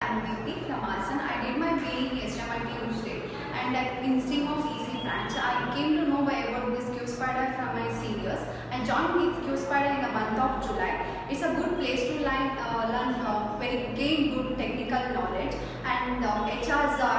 I'm Deepthi from Hassan. I did my BA in HMI Tuesday and at Institute of EC branch, I came to know about this QSPIDER from my seniors. I joined with QSPIDER in the month of July. It's a good place to learn, uh, learn uh, very gain good technical knowledge and uh, HRs are.